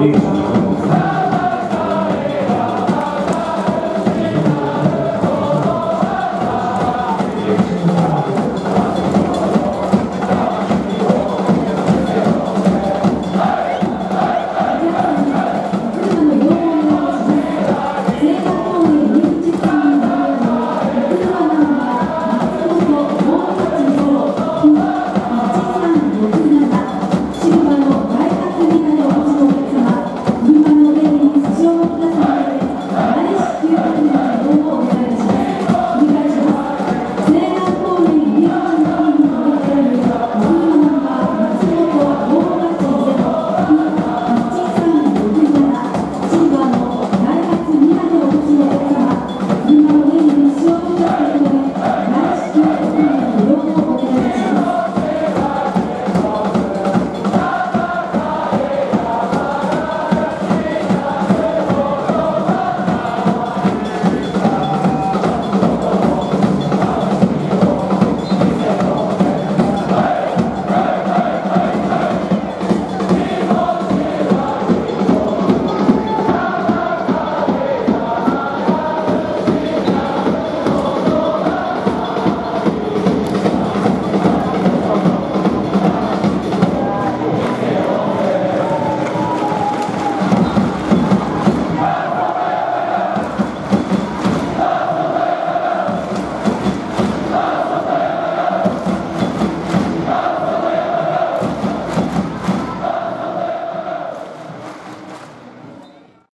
Amém.